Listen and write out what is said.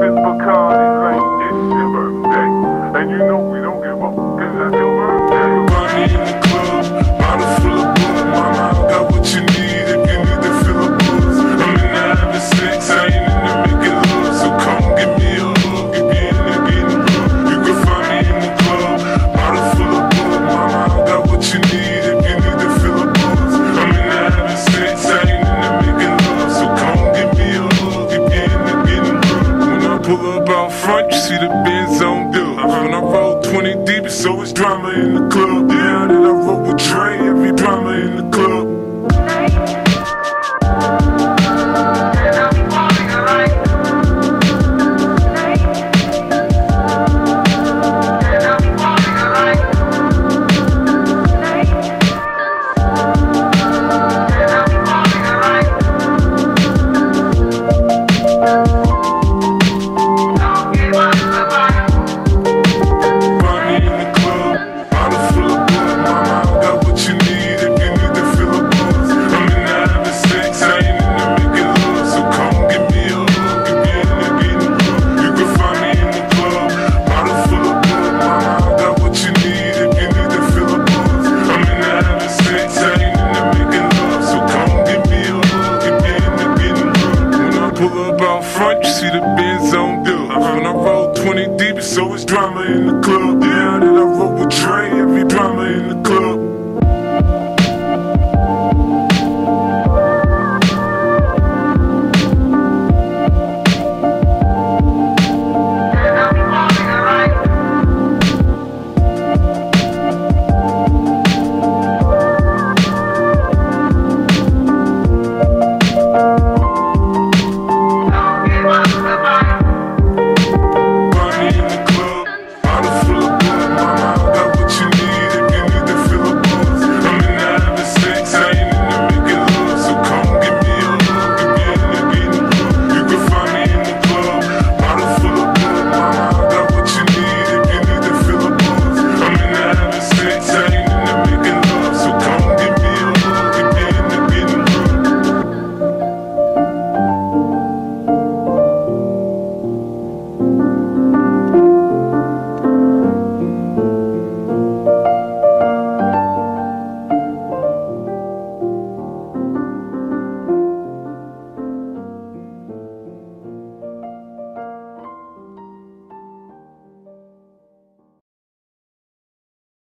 Memphis because front, you see the Benz on do. When I roll 20 deep, it's always drama in the club. Pull up out front, you see the Benz on do. When I roll 20 deep, it's always drama in the club. Yeah,